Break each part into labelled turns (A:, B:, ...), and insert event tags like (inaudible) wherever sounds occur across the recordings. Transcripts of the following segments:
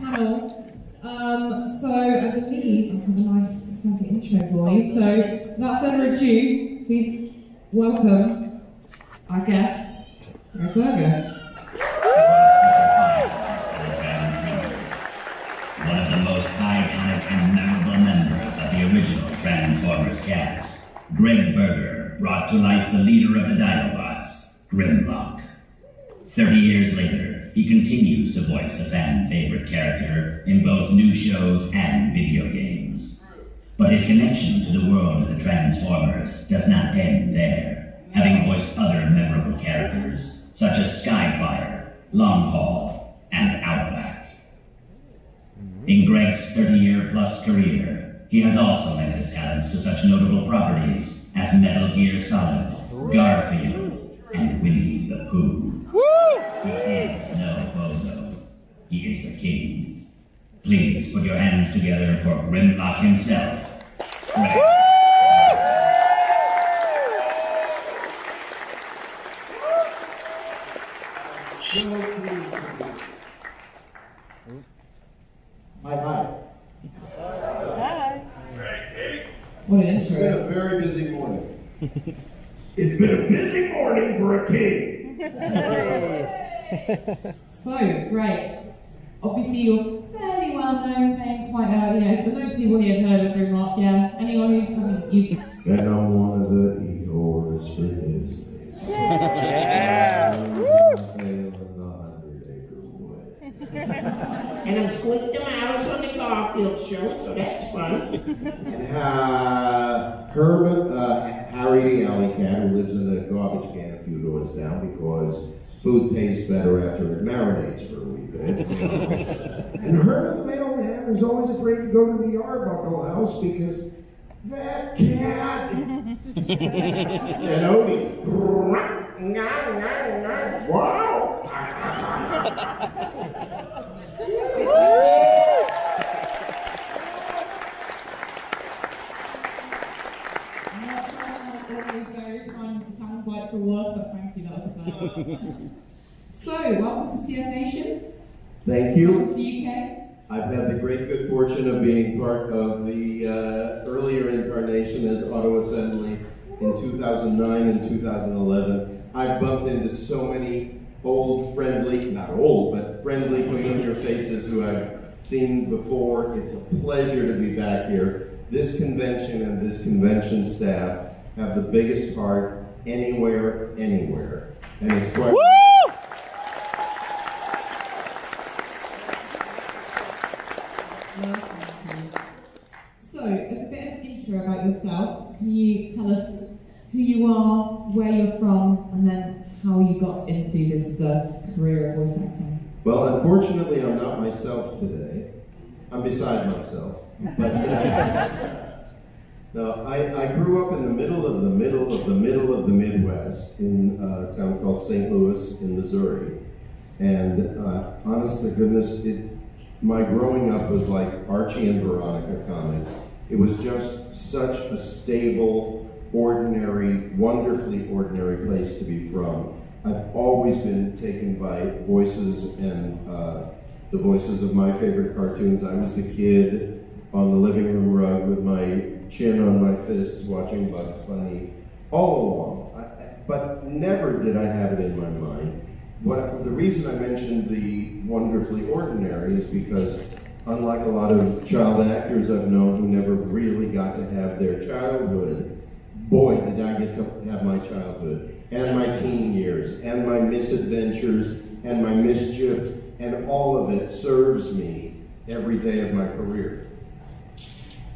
A: panel. Um, so I believe I have a nice exciting intro for you. So without further ado, please welcome our guest, Gregg Berger.
B: One of the most iconic and memorable members of the original Transformers cast, Gregg Berger brought to life the leader of the Dinobots, Grimlock. Thirty years later, he continues to voice a fan favorite character in both new shows and video games. But his connection to the world of the Transformers does not end there, having voiced other memorable characters such as Skyfire, Longhaul, and Outback. Mm-hmm. In Gregg's 30-year plus career, he has also lent his talents to such notable properties as Metal Gear Solid, Garfield, and Winnie the Pooh. He is no bozo. He is a king. Please put your hands together for Grimlock himself. Gregg.
C: Hi, hi.
A: What an
C: It's been a very busy morning. (laughs)
D: It's been a busy morning for a king. (laughs)
A: So great. Obviously, you're fairly well known, playing quite a, you know, so most people here have heard of Grimlock, yeah. Anyone who's, I mean, you
D: And I'm one of the Eeyores for Disney.
E: And I'm Squeak the Mouse on the Garfield show, so that's fun.
C: And uh, Herman, uh, Harry Alley Cat, who lives in a garbage can a few doors down because food tastes better after it marinates for a wee bit. (laughs) and the mailman was always afraid to go to the Arbuckle house because that cat. (laughs) and Odie. Wow! (laughs)
A: I'm not sure how all these various sound, sound bites will work, but thank you, that was a bad (laughs) So, welcome to TFNation,
C: Thank you.
A: welcome to UK.
C: I've had the great good fortune of being part of the uh, earlier incarnation as Auto Assembly in 2009 and 2011. I've bumped into so many old, friendly, not old, but friendly, familiar faces who I've seen before. It's a pleasure to be back here. This convention and this convention staff have the biggest heart anywhere, anywhere. And it's quite.
A: Well, thank you. So, as a bit of intro about yourself, can you tell us who you are, where you're from, and then how you got into this uh, career of voice acting?
C: Well, unfortunately, I'm not myself today. I'm beside myself. (laughs) But uh, no, I, I grew up in the middle of the middle of the middle of the Midwest in a town called St. Louis in Missouri. And uh, honest to goodness, it, my growing up was like Archie and Veronica comics. It was just such a stable, ordinary, wonderfully ordinary place to be from. I've always been taken by voices and uh, the voices of my favorite cartoons. I was the kid on the living room rug with my chin on my fists watching Bugs Bunny all along. I, but never did I have it in my mind. What, the reason I mentioned the wonderfully ordinary is because unlike a lot of child actors I've known who never really got to have their childhood, boy, did I get to have my childhood and my teen years and my misadventures and my mischief and all of it serves me every day of my career.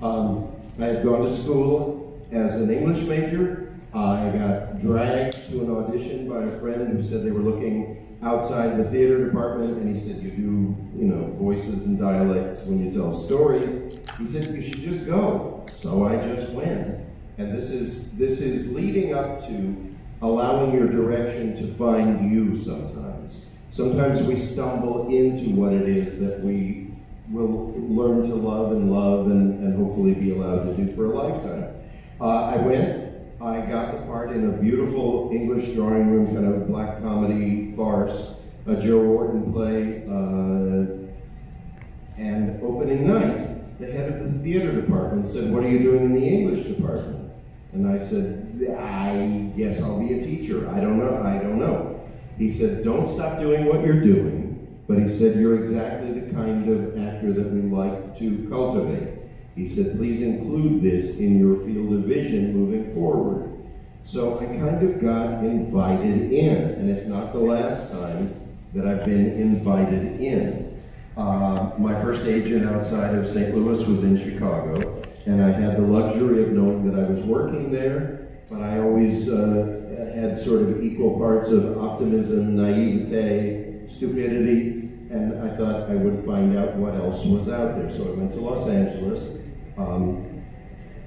C: Um, I had gone to school as an English major. I got dragged to an audition by a friend who said they were looking outside the theater department, and he said, "You do, you know, voices and dialects when you tell stories." He said, "You should just go." So I just went, and this is this is leading up to allowing your direction to find you. Sometimes, sometimes we stumble into what it is that we will learn to love and love and, and hopefully be allowed to do for a lifetime. Uh, I went, I got the part in a beautiful English drawing room kind of black comedy farce, a Joe Orton play, uh, and opening night, the head of the theater department said, what are you doing in the English department? And I said, I guess I'll be a teacher. I don't know. I don't know. He said, don't stop doing what you're doing but he said, You're exactly the kind of actor that we like to cultivate. He said, Please include this in your field of vision moving forward. So I kind of got invited in, and it's not the last time that I've been invited in. Uh, my first agent outside of St. Louis was in Chicago, and I had the luxury of knowing that I was working there, but I always uh, had sort of equal parts of optimism, naivete, stupidity, and I thought I would find out what else was out there. So I went to Los Angeles. Um,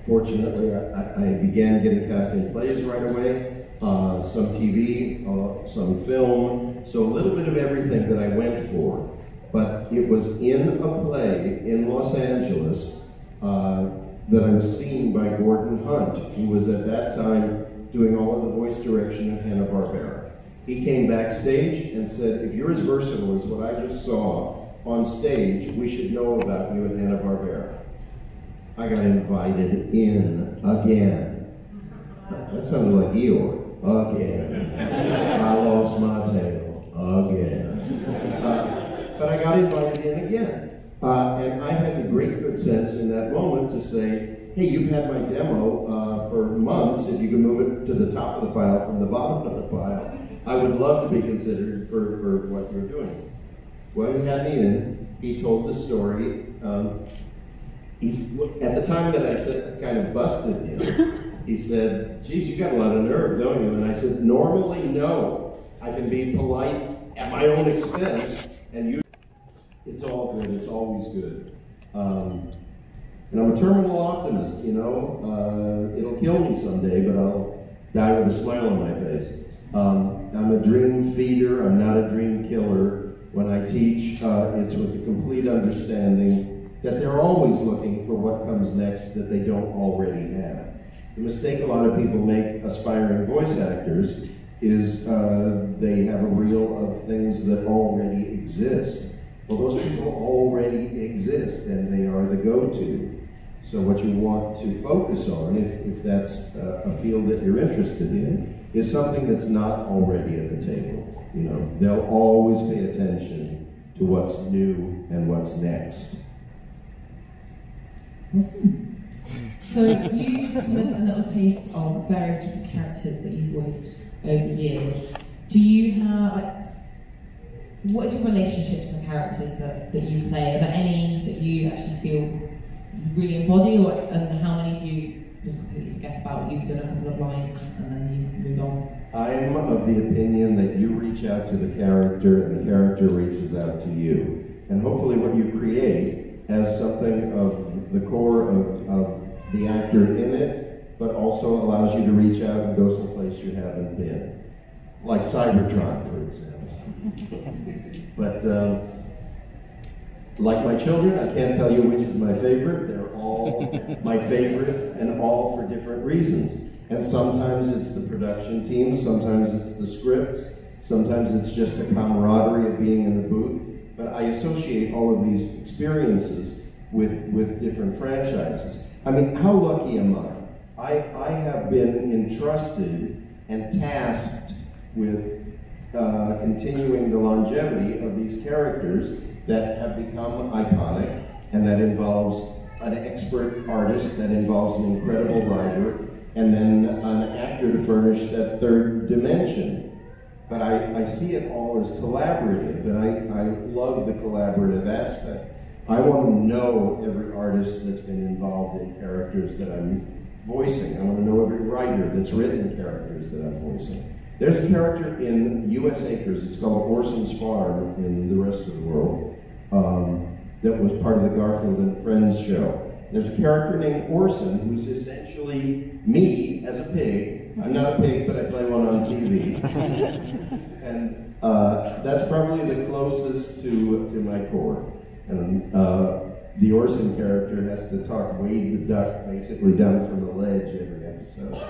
C: fortunately, I, I, began getting cast in plays right away, uh, some TV, uh, some film, so a little bit of everything that I went for. But it was in a play in Los Angeles uh, that I was seen by Gordon Hunt, who was at that time doing all of the voice direction at Hanna-Barbera. He came backstage and said, if you're as versatile as what I just saw on stage, we should know about you at Hanna-Barbera. I got invited in again. That sounded like Eeyore. Again. I lost my tail. Again. Uh, but I got invited in again. Uh, and I had a great good sense in that moment to say, hey, you've had my demo uh, for months. If you can move it to the top of the pile from the bottom of the pile, I would love to be considered for, for what you're doing. Well, he had me in. He told the story. Um, at the time that I said, kind of busted him, he said, geez, you got a lot of nerve, don't you? And I said, normally, no. I can be polite at my own expense, and you, it's all good, it's always good. Um, and I'm a terminal optimist, you know. Uh, it'll kill me someday, but I'll die with a smile on my face. Um, I'm a dream feeder, I'm not a dream killer. When I teach, uh, it's with a complete understanding that they're always looking for what comes next that they don't already have. The mistake a lot of people make aspiring voice actors is uh, they have a reel of things that already exist. Well, those people already exist and they are the go-to. So what you want to focus on, if, if that's uh, a field that you're interested in, is something that's not already at the table. You know, they'll always pay attention to what's new and what's next.
A: Awesome. So you give us a little taste of various different characters that you've voiced over the years. Do you have like, what is your relationship to the characters that, that you play? Are there any that you actually feel really embody, or and how many do you just completely forget about? You've done a couple of lines and then you move on.
C: I am of the opinion that you reach out to the character and the character reaches out to you. And hopefully what you create has something of the core of, of the actor in it, but also allows you to reach out and go someplace you haven't been. Like Cybertron, for example. (laughs) but um, like my children, I can't tell you which is my favorite. They're all (laughs) my favorite and all for different reasons. And sometimes it's the production team, sometimes it's the scripts, sometimes it's just the camaraderie of being in the booth. But I associate all of these experiences with, with different franchises. I mean, how lucky am I? I, I have been entrusted and tasked with uh, continuing the longevity of these characters that have become iconic and that involves an expert artist, that involves an incredible writer, and then an actor to furnish that third dimension. But I, I see it all as collaborative, and I, I love the collaborative aspect. I want to know every artist that's been involved in characters that I'm voicing. I want to know every writer that's written characters that I'm voicing. There's a character in U.S. Acres, it's called Orson's Farm in the rest of the world, um, that was part of the Garfield and Friends show. There's a character named Orson who's essentially me as a pig. I'm not a pig, but I play one on TV. (laughs) and uh, that's probably the closest to, to my core. And uh, the Orson character has to talk Wade the Duck basically down from the ledge every episode.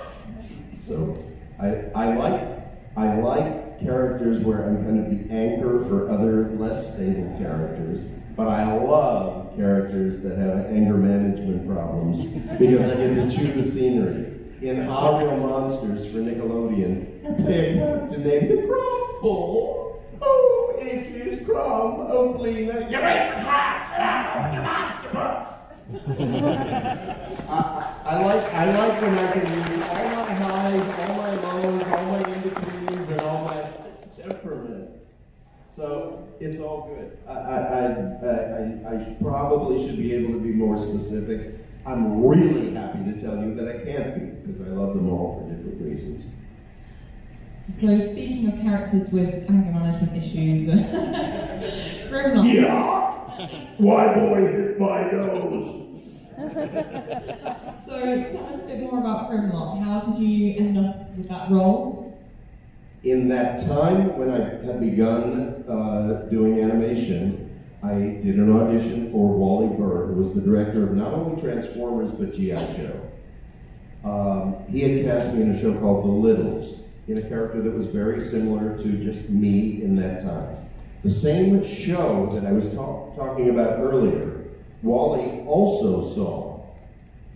C: So I, I like I like characters where I'm kind of the anchor for other less stable characters. But I love characters that have anger management problems because I get to chew the scenery. In Our Real Monsters for Nickelodeon, named the Gromble. Oh, Atheist Krumm, oh, please.
D: You're late for class. Sit down. Your monster books. (laughs)
C: I, I like I like when I can read all my highs, all my lows, all my in-betweens, and all my temperament. So it's all good. I, I, I, I, I probably should be able to be more specific. I'm really happy to tell you that I can't be because I love them all for different reasons.
A: So speaking of characters with anger management issues, (laughs) Grimlock.
D: Yeah. Why boy hit my nose?
A: So tell us a bit more about Grimlock. How did you end up with that role?
C: In that time when I had begun uh, doing animation, I did an audition for Wally Burr, who was the director of not only Transformers but G.I. Joe. Um, he had cast me in a show called The Littles, in a character that was very similar to just me in that time. The same show that I was talk- talking about earlier, Wally also saw.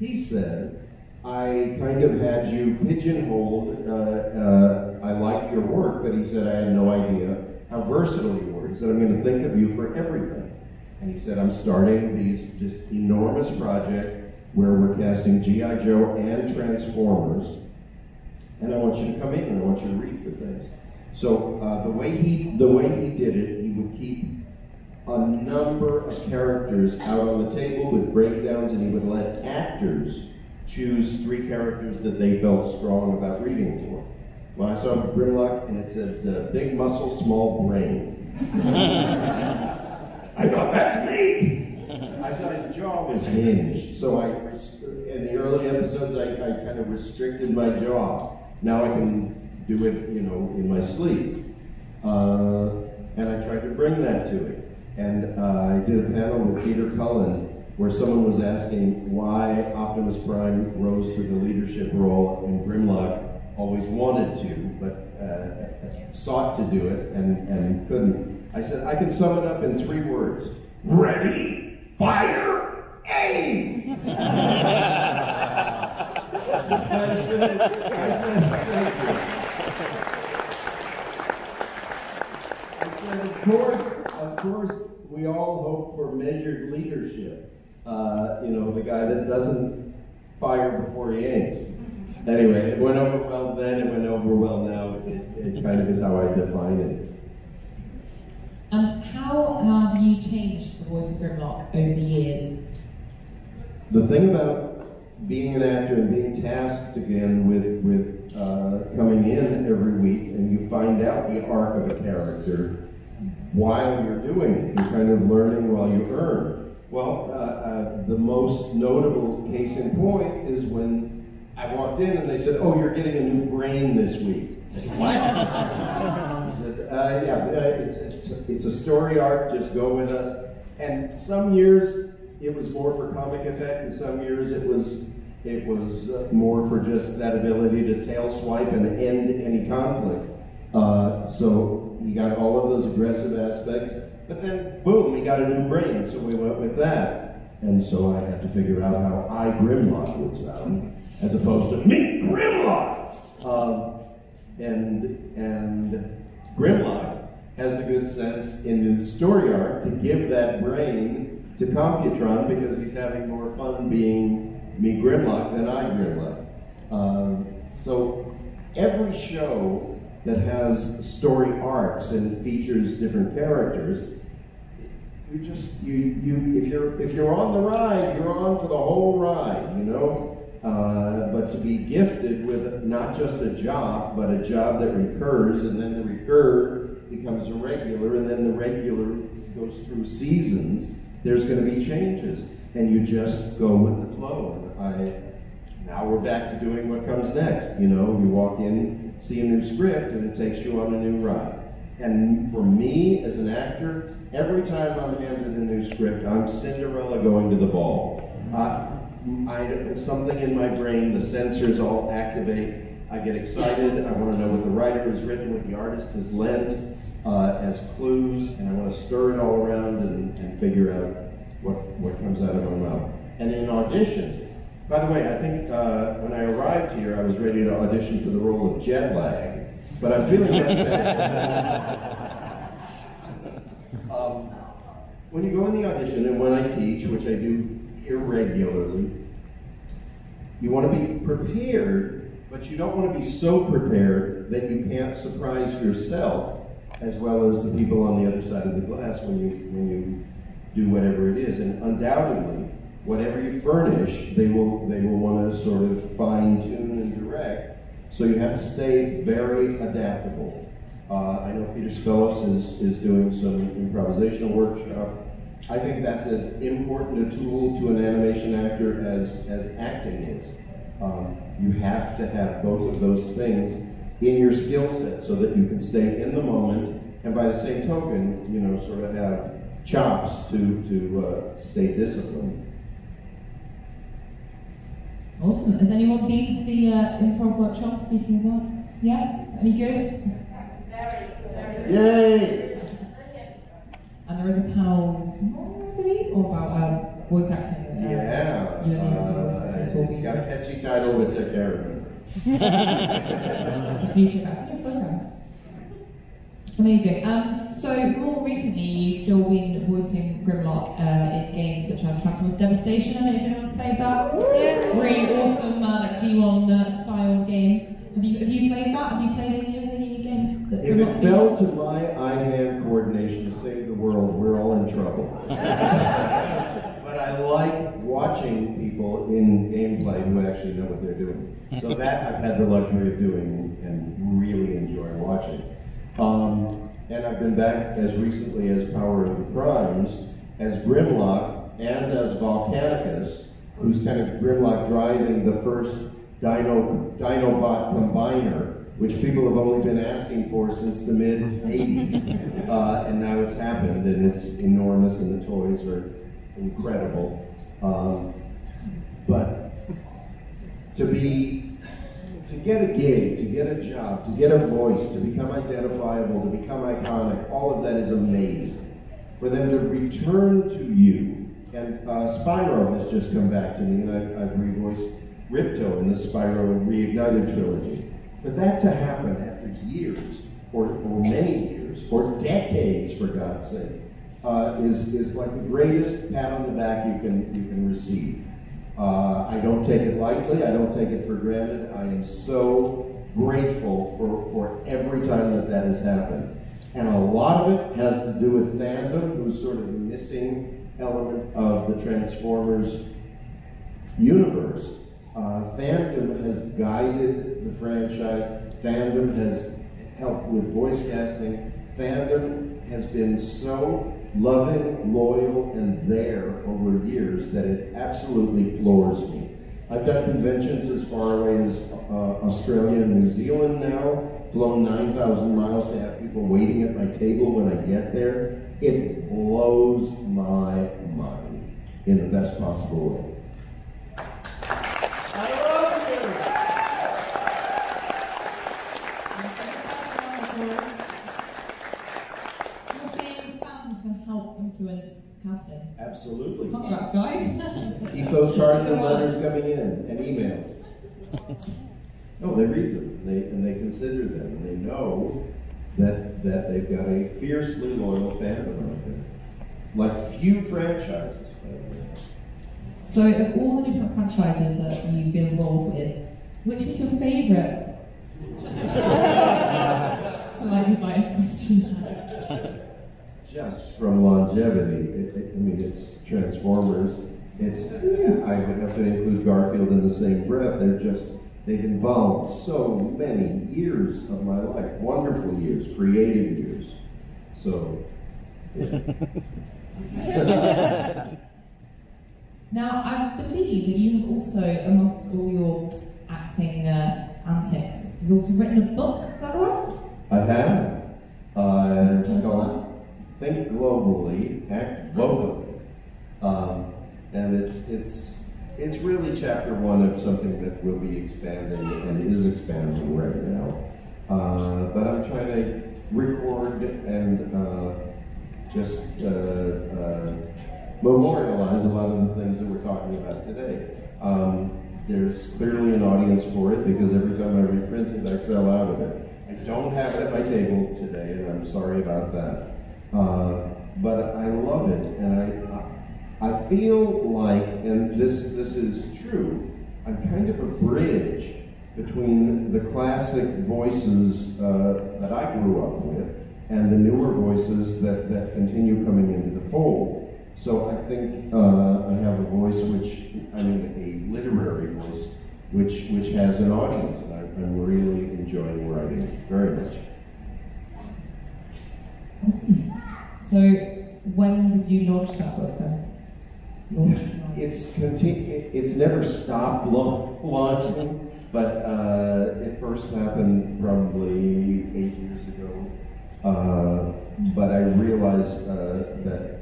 C: He said, I kind of had you pigeonholed. Uh, uh, I liked your work, but he said I had no idea how versatile you were. He said, I'm going to think of you for everything. And he said, I'm starting these this enormous project where we're casting G.I. Joe and Transformers. And I want you to come in and I want you to read for things. So uh, the way he the way he did it, he would keep a number of characters out on the table with breakdowns, and he would let actors choose three characters that they felt strong about reading for. Well, I saw Grimlock, and it said uh, "big muscle, small brain."
D: I thought that's me.
C: I saw his jaw was hinged, so I, in the early episodes, I, I kind of restricted my jaw. Now I can do it, you know, in my sleep. Uh, and I tried to bring that to it. And uh, I did a panel with Peter Cullen where someone was asking why Optimus Prime rose to the leadership role in Grimlock always wanted to, but uh, sought to do it and, and couldn't. I said, I can sum it up in three words.
D: Ready, fire, aim. (laughs)
C: I said, I said, of course, of course, we all hope for measured leadership. Uh, you know, the guy that doesn't fire before he aims. Anyway, it went over well then, it went over well now. It, it kind of is how I define it.
A: And how have you changed the voice of Grimlock over the years?
C: The thing about being an actor and being tasked again with with uh, coming in every week, and you find out the arc of a character while you're doing it. You're kind of learning while you earn. Well, uh, uh, the most notable case in point is when I walked in and they said, "Oh, you're getting a new brain this week." I said, "What?" I said, uh, "Yeah, uh, it's, it's, it's a story arc. Just go with us." And some years it was more for comic effect, and some years it was it was more for just that ability to tail swipe and end any conflict. Uh, so he got all of those aggressive aspects, but then boom, he got a new brain, so we went with that. And so I had to figure out how I Grimlock would sound, as opposed to me Grimlock. Um, and and Grimlock has the good sense in the story arc to give that brain to Computron because he's having more fun being me Grimlock than I Grimlock. Um, so every show that has story arcs and features different characters, you just you you if you're if you're on the ride, you're on for the whole ride, you know. Uh, but to be gifted with not just a job, but a job that recurs, and then the recur becomes a regular, and then the regular goes through seasons. There's going to be changes, and you just go with the flow. I now we're back to doing what comes next. You know, you walk in, see a new script, and it takes you on a new ride. And for me, as an actor, every time I'm handed a new script, I'm Cinderella going to the ball. I, something in my brain, the sensors all activate. I get excited. I want to know what the writer has written, what the artist has lent. uh, as clues, and I want to stir it all around and, and figure out what, what comes out of my mouth. And in audition, by the way, I think uh, when I arrived here, I was ready to audition for the role of jet lag, but I'm feeling bad. (laughs) um, when you go in the audition, and when I teach, which I do irregularly, you want to be prepared, but you don't want to be so prepared that you can't surprise yourself as well as the people on the other side of the glass when you when you do whatever it is. And undoubtedly, whatever you furnish, they will they will want to sort of fine tune and direct. So you have to stay very adaptable. Uh, I know Peter Spellos is, is doing some improvisational workshop. I think that's as important a tool to an animation actor as, as acting is. Um, you have to have both of those things in your skill set so that you can stay in the moment and by the same token, you know, sort of have chops to, to uh, stay disciplined.
A: Awesome. Has anyone been to the uh, improv workshop speaking of that? Yeah? Any good?
C: Yay!
A: And there is a pound more, I believe, or about uh, voice acting. Uh,
C: Yeah.
A: You don't voice
C: Uh,
A: acting.
C: it's
A: so
C: got a catchy title, which I can't remember.
A: Future cast. Yeah, programs. Amazing. Um, so more recently, you've still been voicing Grimlock uh, in games such as Transformers Devastation. I don't know if anyone's played that.
F: Yeah.
A: Really awesome, uh, like G1 uh, style game. Have you have you played that? Have you played any of the games? That
C: If
A: Grimlock's
C: it
A: been
C: fell to my eye-hand coordination to save the world, we're all in trouble. (laughs) but I like watching people in gameplay who actually know what they're doing. So (laughs) that I've had the luxury of doing and really enjoy watching. Um, and I've been back as recently as Power of the Primes as Grimlock and as Volcanicus, who's kind of Grimlock driving the first Dino, Dinobot combiner, which people have only been asking for since the mid 80s. (laughs) Uh, and now it's happened, and it's enormous, and the toys are incredible. Um, but to be to get a gig, to get a job, to get a voice, to become identifiable, to become iconic, all of that is amazing. For them to return to you, and uh, Spyro has just come back to me, and I, I've revoiced Ripto in the Spyro Reignited trilogy. For that to happen after years, or, or many years, or decades, for God's sake, uh, is, is like the greatest pat on the back you can, you can receive. Uh, I don't take it lightly. I don't take it for granted. I am so grateful for, for every time that that has happened. And a lot of it has to do with fandom, who's sort of missing element of the Transformers universe. Uh, fandom has guided the franchise. Fandom has helped with voice casting. Fandom has been so loving, loyal, and there over years that it absolutely floors me. I've done conventions as far away as uh, Australia and New Zealand now, flown 9,000 miles to have people waiting at my table when I get there. It blows my mind in the best possible way.
E: I love you.
A: You're saying fans can help influence casting.
C: Absolutely.
A: Contracts, guys. (laughs)
C: Keep those cards and letters coming in and emails. No, they read them and they, and they consider them and they know that, that they've got a fiercely loyal fandom out there. Like few franchises, by the way.
A: So, of all the different franchises that you've been involved with, which is your favourite? (laughs) Slightly biased question.
C: Just from longevity, it, it, I mean, it's Transformers. It's, yeah, I would have to include Garfield in the same breath. They're just, they've involved so many years of my life, wonderful years, creative years. So, (laughs)
A: Now, I believe that you have also, amongst all your acting uh, antics, you've also written a book. Is that right?
C: I have. Uh, it's called Think Globally, Act Vocally. Um, and it's, it's, it's really chapter one of something that will be expanding and is expanding right now. Uh, but I'm trying to record and uh, just uh, uh, memorialize a lot of the things that we're talking about today. Um, there's clearly an audience for it because every time I reprint it, I sell out of it. I don't have it at my table today, and I'm sorry about that. Uh, but I love it, and I, I feel like, and this this is true, I'm kind of a bridge between the classic voices uh, that I grew up with and the newer voices that, that continue coming into the fold. So I think uh, I have a voice which, I mean, a literary voice, which which has an audience, and I, I'm really enjoying writing very much.
A: Awesome. So, when did you launch that book then?
C: It's continu- It's never stopped la- launching, but uh, it first happened probably eight years ago. Uh, but I realized uh, that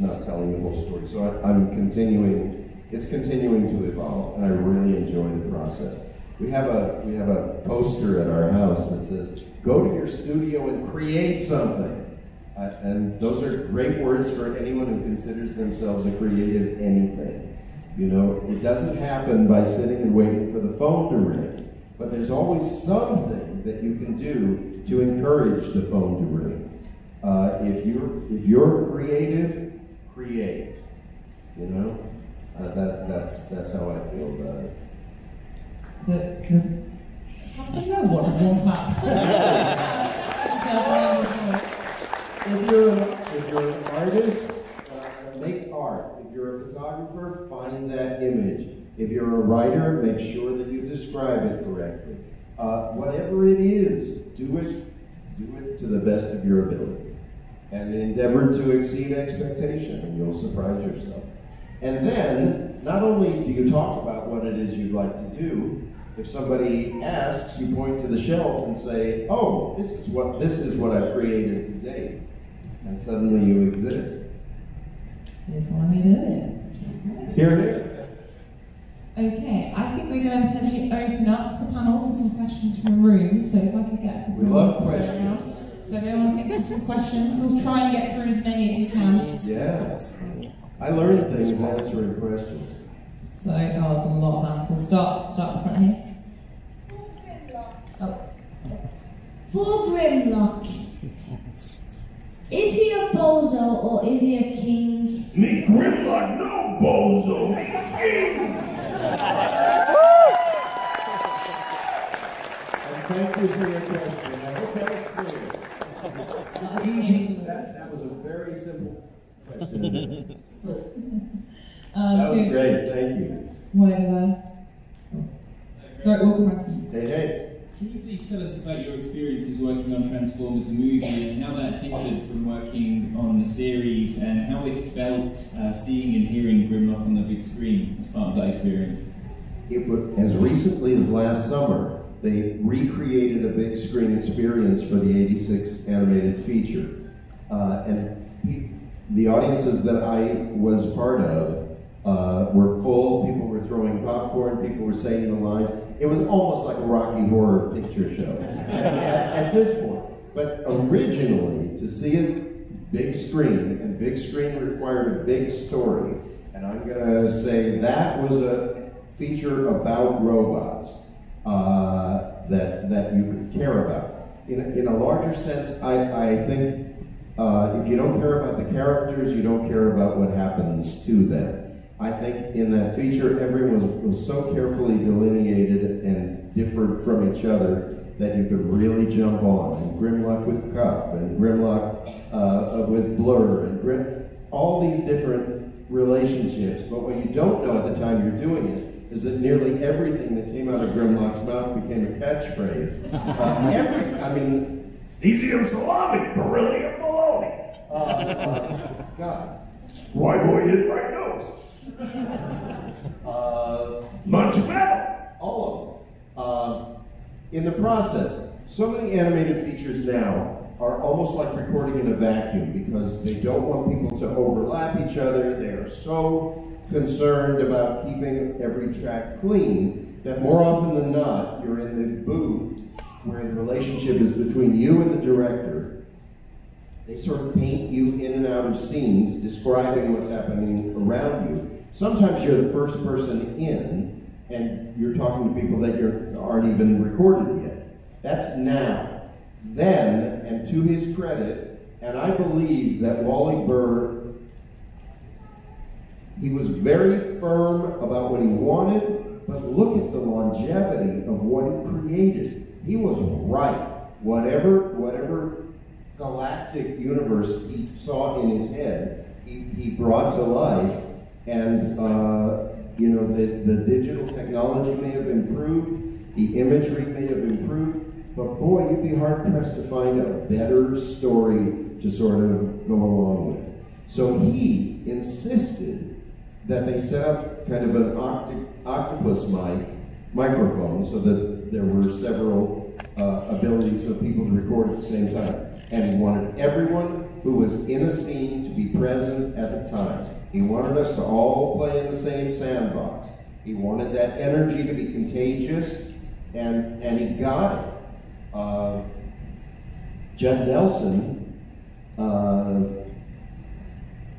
C: not telling the whole story, so I, I'm continuing. It's continuing to evolve, and I really enjoy the process. We have a we have a poster at our house that says, "Go to your studio and create something." Uh, and those are great words for anyone who considers themselves a creative anything. You know, it doesn't happen by sitting and waiting for the phone to ring, but there's always something that you can do to encourage the phone to ring. Uh, if you're if you're creative, create. You know, uh, that that's that's how I feel about it.
A: So, know what one clap? (laughs)
C: If you're, if you're an artist, uh, make art. If you're a photographer, find that image. If you're a writer, make sure that you describe it correctly. Uh, whatever it is, do it, do it to the best of your ability. And endeavor to exceed expectation, and you'll surprise yourself. And then, not only do you talk about what it is you'd like to do, if somebody asks, you point to the shelf and say, "Oh, this is what this is what I've created today," and suddenly you exist.
A: Here's what I made earlier.
C: Here it is.
A: Okay, I think we're going to potentially open up the panel to some questions from the room. So if I could get
C: We love questions.
A: around. So if anyone thinks of some questions, we'll try and get through as many as we can.
C: Yeah, I learned things answering questions.
A: So, oh, there's a lot of answers. Start, start up front here. Oh,
F: For Grimlock, is he a bozo or is he a king?
D: Me Grimlock, no bozo, me king.
C: And thank you for your question. I hope that was clear. Easy. That, that was a very simple question. (laughs)
A: um,
C: That was great. Thank you.
A: Whatever. Sorry, we'll back to you.
C: Hey, hey.
G: Can you please tell us about your experiences working on Transformers the movie and how that differed from working on the series and how it felt uh, seeing and hearing Grimlock on the big screen as part of that experience?
C: It was, as recently as last summer, they recreated a big screen experience for the 86 animated feature. Uh, and the audiences that I was part of uh, were full, people were throwing popcorn, people were saying the lines. It was almost like a Rocky Horror Picture Show (laughs) at, at this point. But originally, to see it big screen, and big screen required a big story, and I'm going to say that was a feature about robots uh, that that you could care about. In, in a larger sense, I, I think uh, if you don't care about the characters, you don't care about what happens to them. I think in that feature, everyone was, was so carefully delineated and differed from each other that you could really jump on. And Grimlock with Kup, and Grimlock uh, with Blur, and Grim, all these different relationships. But what you don't know at the time you're doing it is that nearly everything that came out of Grimlock's mouth became a catchphrase. Uh, every, I mean,
D: Cesium salami, beryllium bologna.
C: uh, uh, God.
D: Why boy hit my nose?
C: Uh,
D: Munch metal.
C: all of them. Um, in the process, so many animated features now are almost like recording in a vacuum because they don't want people to overlap each other. They are so concerned about keeping every track clean that more often than not, you're in the booth where the relationship is between you and the director. They sort of paint you in and out of scenes, describing what's happening around you. Sometimes you're the first person in, and you're talking to people that you're, aren't even recorded yet. That's now. Then, and to his credit, and I believe that Wally Burr, he was very firm about what he wanted, but look at the longevity of what he created. He was right. Whatever, whatever galactic universe he saw in his head, he, he brought to life. And, uh, you know, the, the digital technology may have improved, the imagery may have improved, but boy, you'd be hard pressed to find a better story to sort of go along with. So he insisted that they set up kind of an octi- octopus mic microphone so that there were several uh, abilities for people to record at the same time. And he wanted everyone who was in a scene to be present at the time. He wanted us to all play in the same sandbox. He wanted that energy to be contagious, and, and he got it. Uh, Judd Nelson uh,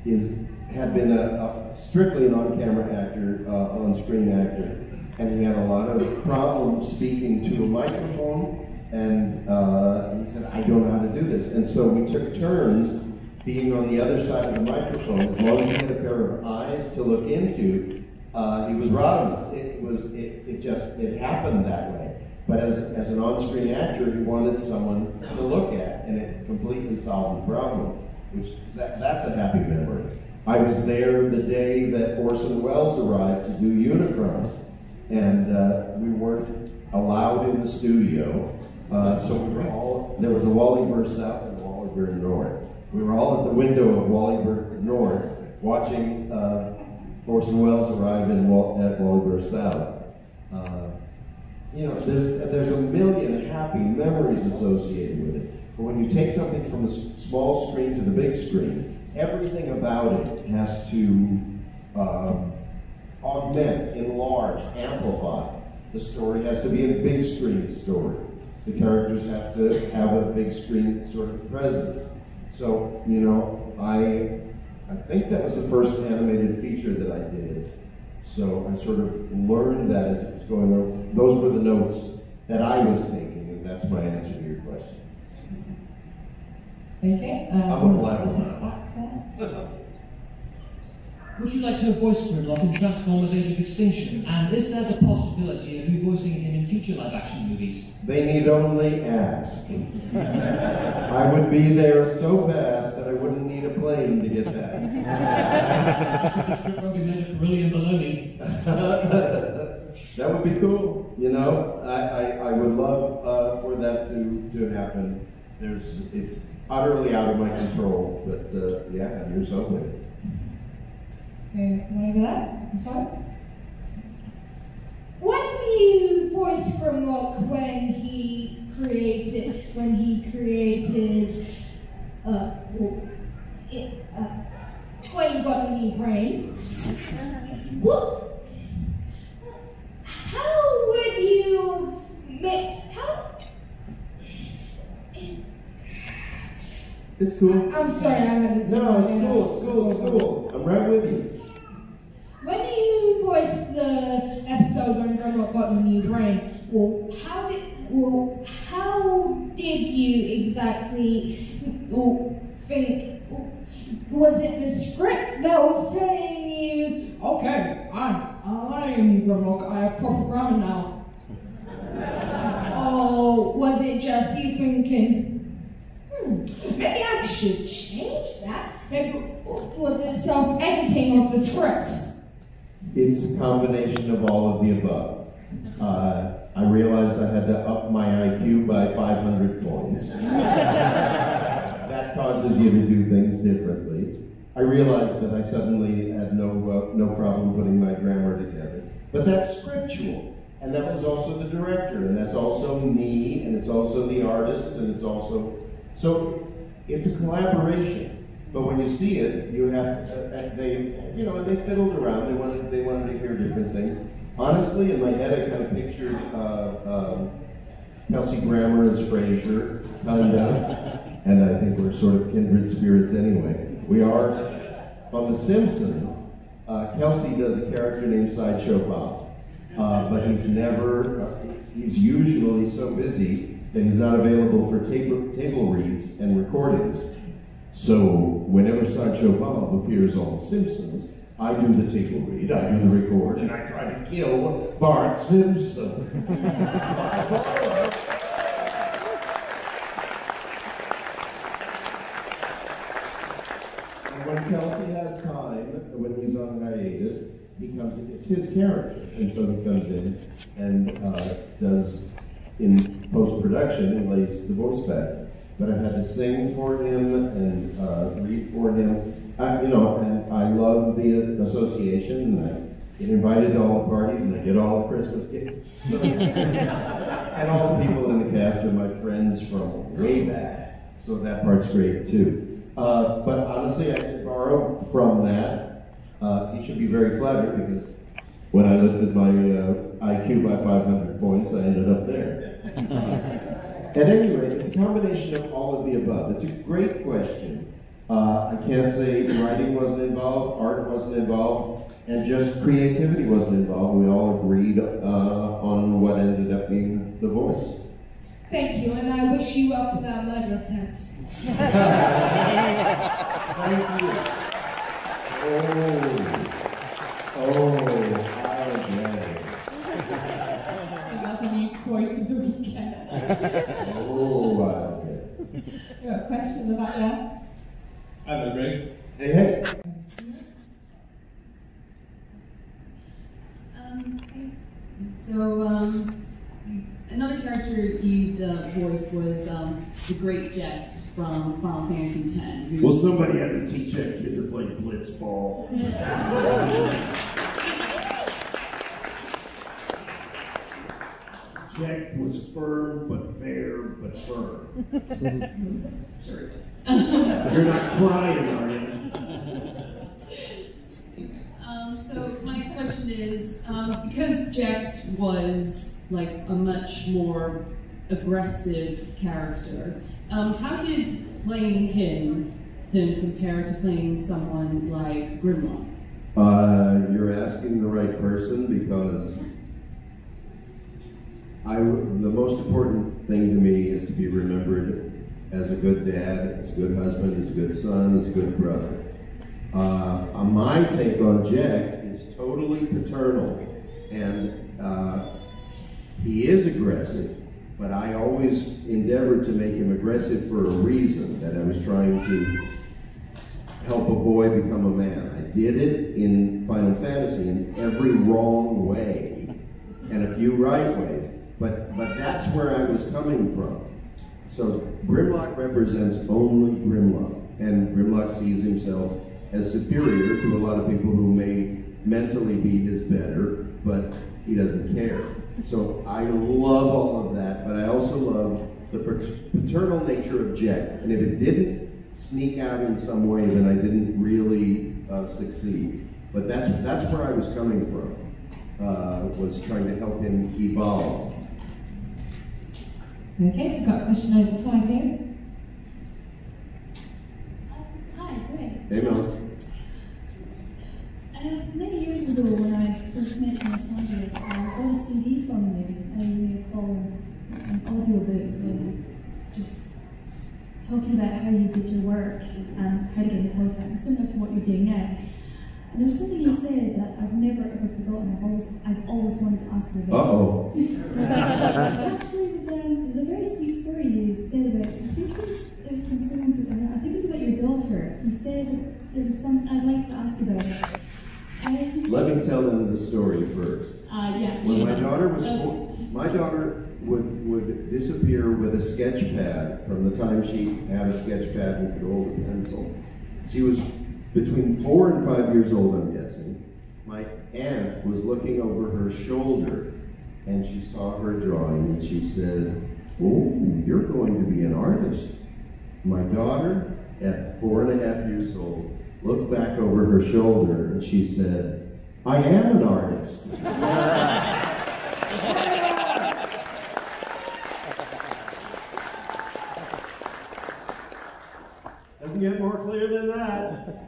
C: is had been a, a strictly an on-camera actor, uh, on-screen actor, and he had a lot of problems speaking to a microphone. And uh, he said, "I don't know how to do this." And so we took turns being on the other side of the microphone. As long as he had a pair of eyes to look into, uh, he was Rodimus. It was it, it just it happened that way. But as, as an on-screen actor, he wanted someone to look at, and it completely solved the problem, which that, that's a happy memory. I was there the day that Orson Welles arrived to do Unicron, and uh, we weren't allowed in the studio, uh, so we were all, there was a Burr South and a North. We were all at the window of Burr North watching uh, Orson Welles arrive in, at Wally Burr South. Uh, you know, there's, there's a million happy memories associated with it. But when you take something from the small screen to the big screen, everything about it has to um, augment, enlarge, amplify. The story has to be a big screen story. The characters have to have a big screen sort of presence. So, you know, I I think that was the first animated feature that I did. So I sort of learned that as it was going on. Those were the notes that I was taking, and that's my answer to your question.
A: Okay. Um,
C: I'm a black one.
A: back there.
H: Would you like to have voice Grimlock in Transformers Age of Extinction? And is there the possibility of you voicing him in future live action movies?
C: They need only ask. (laughs) I would be there so fast that I wouldn't need a plane to get back.
H: the script probably made of brilliant baloney. (laughs)
C: that would be cool. You know, I, I, I would love uh, for that to, to happen. There's, it's utterly out of my control, but uh, yeah, you're something.
A: Okay, one over there. I'm sorry.
F: When you from Grimlock when he created when he created uh, it, uh when he got the new brain, what? How would you make how?
C: It's cool.
F: I'm sorry, I had this.
C: No, it's cool. It's cool. It's cool. I'm right with you.
F: When you voiced the episode when Grimlock got the new brain, well, how did well how did you exactly think? Was it the script that was telling you, okay, I'm I'm Grimlock, I have proper grammar now? (laughs) or was it just you thinking, maybe I should change that? Maybe was it self-editing of the script?
C: It's a combination of all of the above. Uh, I realized I had to up my IQ by 500 points. (laughs) that causes you to do things differently. I realized that I suddenly had no, uh, no problem putting my grammar together. But that's scriptural. And that was also the director, and that's also me, and it's also the artist, and it's also. So it's a collaboration. But when you see it, you have to, uh, they, you know, they fiddled around. They wanted, they wanted to hear different things. Honestly, in my head, I kind of pictured uh, um, Kelsey Grammer as Frasier, kind of. (laughs) And I think we're sort of kindred spirits anyway. We are on The Simpsons. Uh, Kelsey does a character named Sideshow Bob, uh, but he's never, uh, he's usually so busy that he's not available for table, table reads and recordings. So whenever Sideshow Bob appears on Simpsons, I do the table read, I do the record, and I try to kill Bart Simpson. (laughs) And when Kelsey has time, when he's on hiatus, he comes, it's his character, and so he comes in and uh, does, in post-production, and lays the voice back. But I had to sing for him and uh, read for him, I, you know, and I love the association, and I get invited to all the parties, and I get all the Christmas gifts. (laughs) and all the people in the cast are my friends from way back, so that part's great too. Uh, but honestly, I did borrow from that. Uh, you should be very flattered because when I lifted my uh, IQ by 500 points, I ended up there. At any rate, it's a combination of all of the above. It's a great question. Uh, I can't say writing wasn't involved, art wasn't involved, and just creativity wasn't involved. We all agreed uh, on what ended up being the voice.
F: Thank you, and I wish you well for that leather tent.
C: Thank you. Oh, oh, I agree.
A: That's a new quote of the weekend.
C: Oh, I agree.
A: You got a question about there?
D: Hello, Greg.
C: Hey, hey.
I: Um, so, um, another character you'd uh, voiced was um, the Great Jecht from Final Fantasy X. who-
D: Well, somebody had to teach that kid to play blitzball. (laughs) Jecht was firm but fair but firm.
I: Sure it was.
D: You're not crying, are you?
I: Um, so my question is, um, because Jecht was like a much more aggressive character, um, how did playing him then compare to playing someone like Grimlock?
C: Uh, you're asking the right person because I, the most important thing to me is to be remembered as a good dad, as a good husband, as a good son, as a good brother. Uh, uh, my take on Jecht is totally paternal, and uh, he is aggressive, but I always endeavored to make him aggressive for a reason, that I was trying to help a boy become a man. I did it in Final Fantasy in every wrong way and a few right ways. But but that's where I was coming from. So Grimlock represents only Grimlock, and Grimlock sees himself as superior to a lot of people who may mentally be his better, but he doesn't care. So I love all of that, but I also love the paternal nature of Jecht. And if it didn't sneak out in some way, then I didn't really uh, succeed. But that's that's where I was coming from. Uh, was trying to help him evolve.
A: Okay, we've got a question over the side here.
J: Hi, Greg.
C: Hey, Mel.
J: Uh, many years ago, when I first met you in Los Angeles, I bought a CD from you, and you called an audio book, uh, just talking about how you did your work and how to get your voice out, similar to what you're doing now. And there was something you said that I've never ever forgotten. I've always, I've always wanted to ask you
C: Uh
J: about.
C: oh.
J: Actually, it was, um, it was a very sweet story you said about, I think it was, it was concerning to something, I think it was about your daughter. You said there was some, I'd like to ask about it. Uh, said-
C: Let me tell them the story first.
J: Uh, yeah.
C: When my daughter was
J: Okay.
C: four, my daughter would, would disappear with a sketch pad from the time she had a sketch pad and could hold a pencil. She was between four and five years old, I'm guessing. My aunt was looking over her shoulder and she saw her drawing and she said, Oh, you're going to be an artist. My daughter, at four and a half years old, looked back over her shoulder and she said, I am an artist. (laughs) get more clear than that.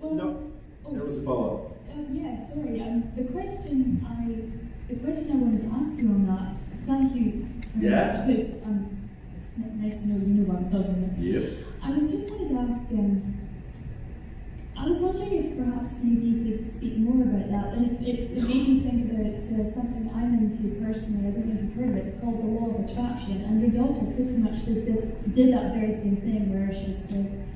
J: Well,
C: No, there was a follow-up.
J: Uh, yeah, sorry. Um, the question I, the question I wanted to ask you on that. Thank you. very
C: Yeah?
J: much, Because um, it's nice to know you know what I'm talking about.
C: Yep.
J: I was just wanted to ask. Um, I was wondering if perhaps maybe you could speak more about that, and it, it, it made me think about uh, something I'm into personally. I don't know if you've heard of it, called the law of attraction. And your daughter pretty much did, did, did that very same thing, where she said,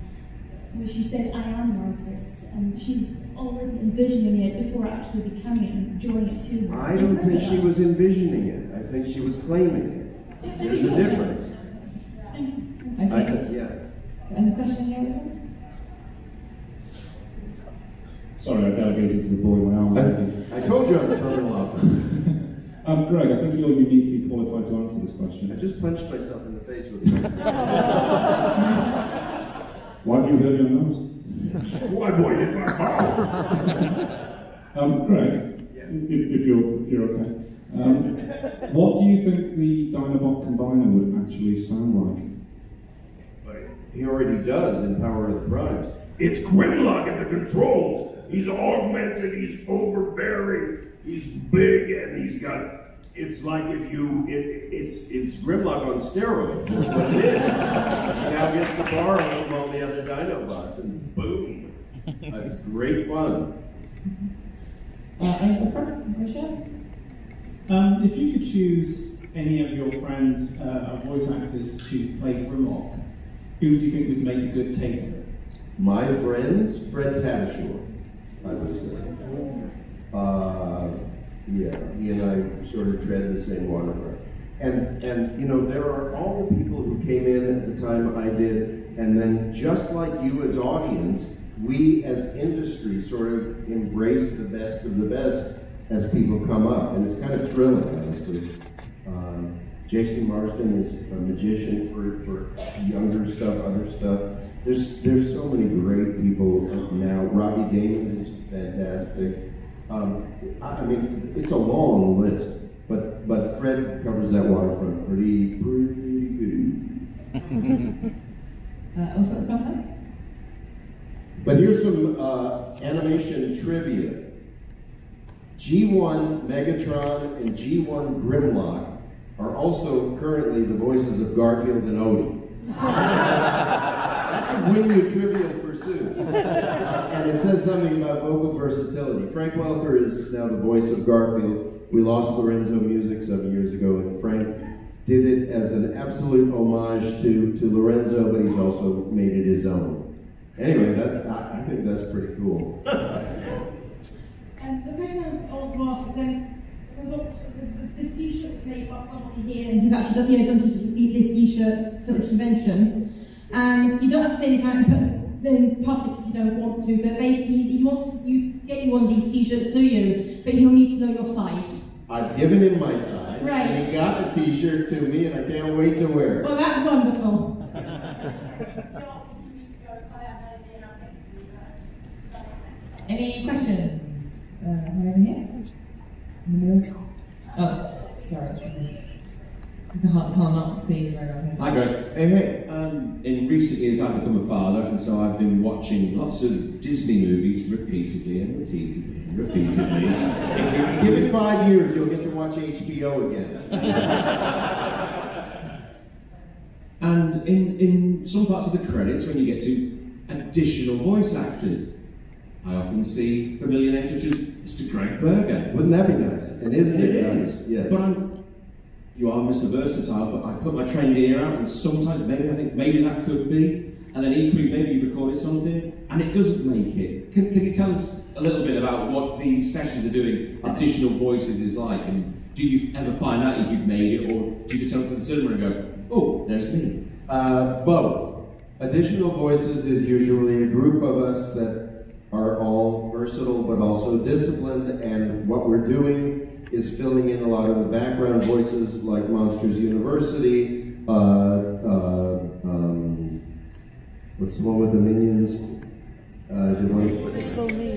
J: where she said, "I am an artist," and she's already envisioning it before actually becoming it and drawing it to her.
C: I don't think she was envisioning it. I think she was claiming it. There's a difference.
A: I
C: I
A: think.
C: think, yeah.
A: And the question here?
K: Sorry, I delegated to the boy my arm.
C: I, I told you I'm a terminal (laughs) op.
K: um, Greg, I think you're uniquely qualified to answer this question.
C: I just punched myself in the face with it. (laughs)
K: Why do you have your nose? (laughs)
D: Why boy hit my mouth? (laughs)
K: Um, Greg, if, if you're if you're okay, um, what do you think the Dinobot combiner would actually sound like?
C: He already does in Power of the Primes.
D: It's Grimlock in the controls. He's augmented, he's overbearing, he's big, and he's got. It's like if you. It,
C: It's it's Grimlock on steroids. That's what it is. He now gets to borrow from all the other Dinobots, and boom, that's great fun.
A: Uh, in the front, Michelle?
L: Um, if you could choose any of your friends, uh, voice actors to play Grimlock, who do you think would make a good Taylor?
C: My friends, Fred Tatasciore, I would say. Uh, yeah, he and I sort of tread the same waterfront. And, and, you know, there are all the people who came in at the time I did, and then just like you as audience, we as industry sort of embrace the best of the best as people come up, and it's kind of thrilling, honestly. Um, Jason Marsden is a magician for, for younger stuff, other stuff. There's there's so many great people now. Robbie Daymond is fantastic. Um, I, mean, it's a long list, but but Fred covers that waterfront pretty pretty good. (laughs)
A: Uh, also?
C: But here's some uh, animation trivia. G1 Megatron and G1 Grimlock are also currently the voices of Garfield and Odie. (laughs) that could win you Trivial Pursuits. (laughs) And it says something about vocal versatility. Frank Welker is now the voice of Garfield. We lost Lorenzo Music some years ago, and Frank did it as an absolute homage to, to Lorenzo, but he's also made it his own. Anyway, that's I, I think that's pretty cool.
F: And the question I want to ask is then, we've got this t-shirt made by somebody here, and
A: He's actually done, you know, done such eat this t-shirt for this convention. And you don't have to say this out in pu- in public if you don't want to, but basically he wants you to get you one of these t-shirts to you, but he'll need to know your size.
C: I've given him my size,
A: Right.
C: and he got the T-shirt to me, and I can't wait to wear it.
A: Well, that's wonderful. (laughs) Any questions? Uh, right over here? In the middle? Oh, sorry. I can't, can't see right over here.
M: Hi, Greg.
C: Hey, hey.
M: Um, in recent years, I've become a father, and so I've been watching lots of Disney movies repeatedly and repeatedly and repeatedly. (laughs)
C: Give it five years, you'll get to watch HBO again.
M: and in, in some parts of the credits, when you get to additional voice actors, I often see familiar names such as Mr. Greg Berger.
C: Wouldn't that be nice? And isn't it nice? Yes.
M: But I'm, you are Mr. Versatile, but I put my trained ear out, and sometimes maybe I think maybe that could be, and then equally maybe you recorded something, and it doesn't make it. Can, can you tell us a little bit about what these sessions are doing, additional voices is like, and do you ever find out if you've made it, or do you just turn to the cinema and go, oh, there's me?
C: Uh, both. Additional voices is usually a group of us that are all versatile but also disciplined, and what we're doing is filling in a lot of the background voices like Monsters University, uh, uh, um, what's the one with the minions? Uh,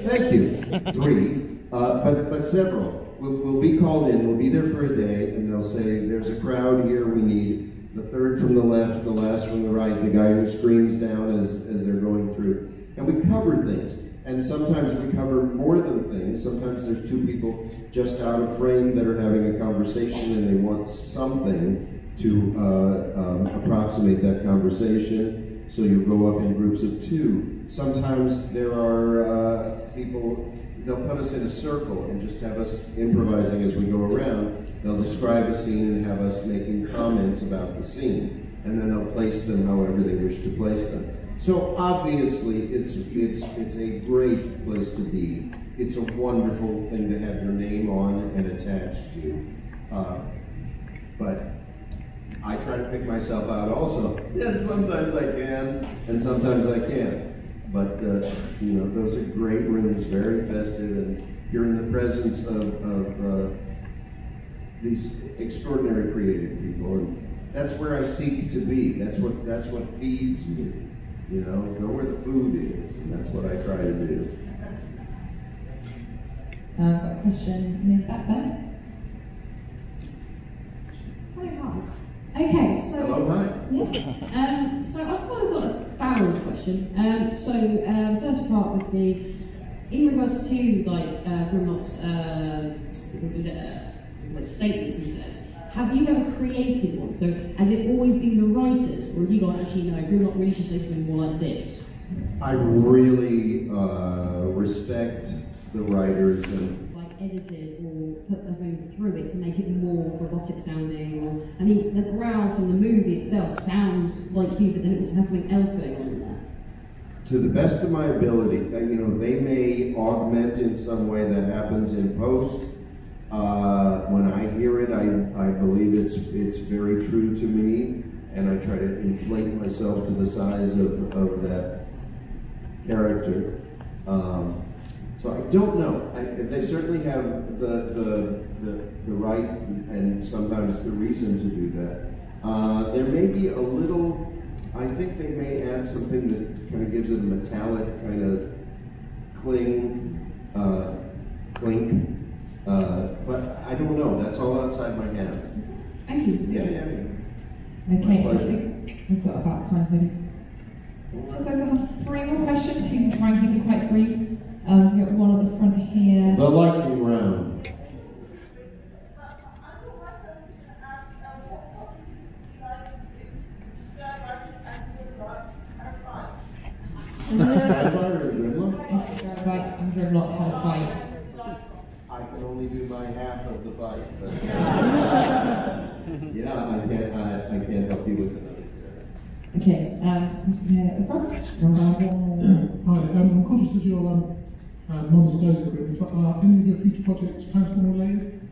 C: Thank you. Three, uh, but, but several. We'll, we'll be called in, we'll be there for a day, and they'll say, there's a crowd here, we need the third from the left, the last from the right, the guy who screams down as, as they're going through. And we cover things. And sometimes we cover more than things. Sometimes there's two people just out of frame that are having a conversation and they want something to uh, um, approximate that conversation. So you go up in groups of two. Sometimes there are uh, people, they'll put us in a circle and just have us improvising as we go around. They'll describe a scene and have us making comments about the scene. And then they'll place them however they wish to place them. So obviously, it's, it's, it's a great place to be. It's a wonderful thing to have your name on and attached to. Uh, but I try to pick myself out also. And sometimes I can, and sometimes I can't. But, uh, you know, those are great rooms, very festive, and you're in the presence of, of uh, these extraordinary creative people. And that's where I seek to be. That's what, that's what feeds me. You know, go where the food is, and that's what I try to do.
A: Uh, I've got a question in the back there.
N: Okay, so
C: Hello, hi.
N: yeah. Um, so I've kind of got a barrel question. Um, so uh, the first part would be in regards to like uh, Grimlock's uh, uh, statements he says. Have you ever created one? So has it always been the writers, or have you gone actually no? Grimlock really should say something more like this.
C: I really uh, respect the writers and
N: like edited or put something through it to make it more robotic sounding or I mean the growl from the movie itself sounds like you but then it has something else going on in there.
C: to the best of my ability, uh, you know, they may augment in some way that happens in post. Uh, when I hear it, I, I believe it's, it's very true to me, and I try to inflate myself to the size of, of that character. Um, so I don't know. I, they certainly have the, the, the, the right and sometimes the reason to do that. Uh, there may be a little, I think they may add something that kind of gives it a metallic kind of cling, uh, clink. Uh, but I don't know. That's all outside my hands.
N: Thank you.
C: Yeah, yeah, yeah.
A: Okay, I think we've got about time for So there's three more questions. You can try and keep it quite brief. Um, so we've got one at the front here.
C: The lightning round. Skyfire and Grimlock?
A: Yes, Skyfire and Grimlock had a fight.
C: I can only do my half of the fight. But yeah, I can't. I, I can't help you with another.
A: Okay, um, here at the front.
O: Hi, um, I'm conscious of your um, uh, non-disclosure agreements, but are any of your future projects Transform related?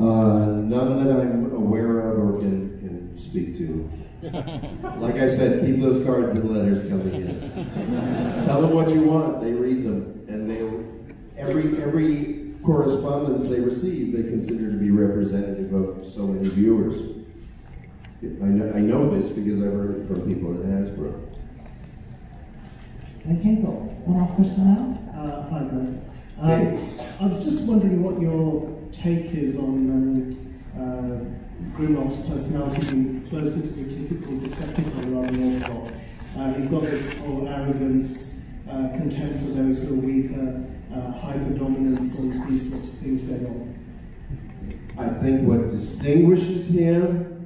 C: Uh, none that I'm aware of or can, can speak to. (laughs) Like I said, keep those cards and letters coming in. (laughs) Tell them what you want, they read them, and they every every correspondence they receive they consider to be representative of so many viewers. I know, I know this because I've heard it from people at Hasbro.
A: Okay, got one last question now.
P: Uh, hi, Greg. Um, I was just wondering what your take is on um, uh, Grimlock's personality being closer to the typical Decepticon rather than Autobot. Uh, he's got this whole arrogance, uh, contempt for those who are weaker, uh, hyper dominance, all these sorts of things going on.
C: I think what distinguishes him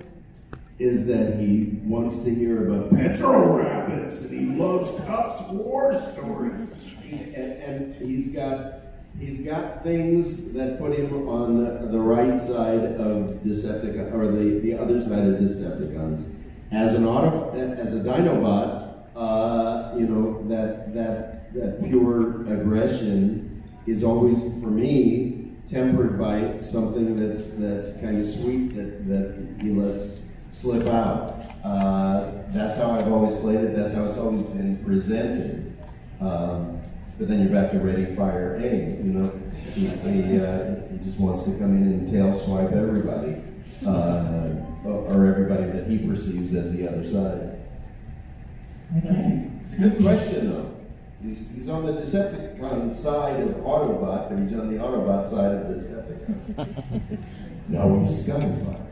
C: is that he wants to hear about
D: Petro rabbits, and he loves Kup's war stories.
C: He's, and, and he's got he's got things that put him on the, the right side of Decepticon or the, the other side of Decepticons. As an auto, as a Dinobot, uh, you know that that that pure aggression is always for me tempered by something that's that's kind of sweet that that he lets slip out. Uh, that's how I've always played it. That's how it's always been presented. Um, but then you're back to ready, fire, aim. You know, he, he, uh, he just wants to come in and tail swipe everybody, uh, or everybody that he perceives as the other side.
A: Okay.
C: It's a good question, though. He's, he's on the Decepticon side of Autobot, but he's on the Autobot side of Decepticon. (laughs) now he's Skyfire.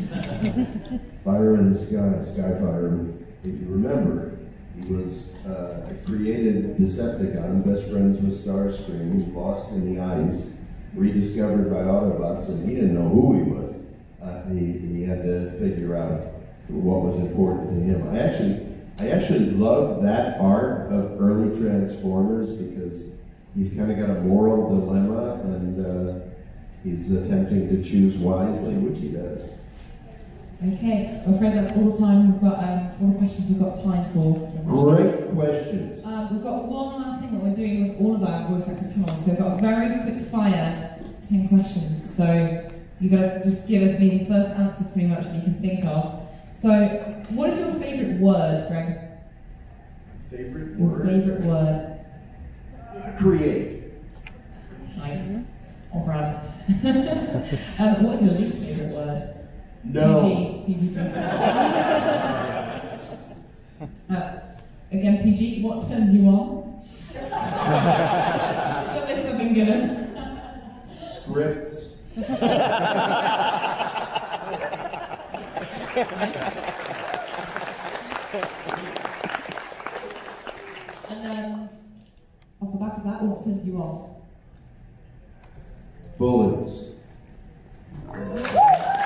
C: (laughs) Fire in the Sky, Skyfire, if you remember, he was uh, created Decepticon, best friends with Starscream, lost in the ice, rediscovered by Autobots, and he didn't know who he was. Uh, he, he had to figure out what was important to him. I actually, I actually love that arc of early Transformers because he's kind of got a moral dilemma and uh, he's attempting to choose wisely, which he does.
A: Okay, I'm afraid that's all the time we've got, um, all the questions we've got time for.
C: Great questions.
A: Um, we've got one last thing that we're doing with all of our voice actor panels. So we've got a very quick fire 10 questions. So you've got to just give us the first answer pretty much that you can think of. So, what is your favourite word, Greg?
C: Favorite
A: Your
C: word?
A: favourite word?
C: Create.
A: Nice. Or brand. (laughs) um, what is your least favourite word?
C: No.
A: PG. (laughs) Uh, again, PG. What turns you on? Don't miss something good.
C: Scripts. (laughs)
A: and then, off the back of that, what turns you off?
C: Bullies. (laughs)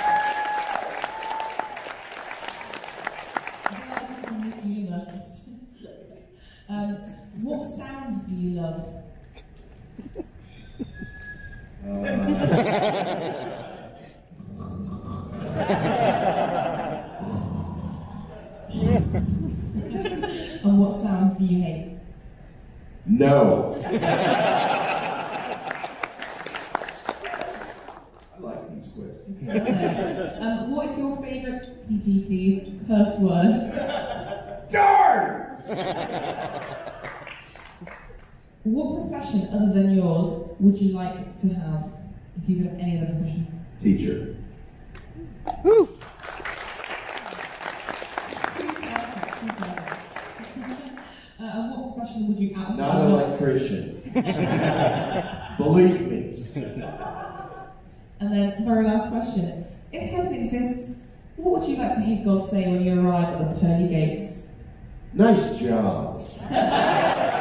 A: Um, what sounds do you love? (laughs) and what sounds do you hate?
C: No. (laughs) I like these questions.
A: um, what is your favourite PG, please? Curse word.
D: Darn! (laughs)
A: What profession other than yours would you like to have if you could have any other profession?
C: Teacher.
A: Woo! Uh, and what profession would you absolutely
C: Not
A: like?
C: electrician. (laughs) Believe me.
A: And then, very last question. If heaven exists, what would you like to hear God say when you arrive at the pearly gates?
C: Nice job. (laughs)